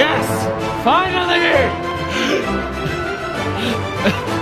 Yes! Finally!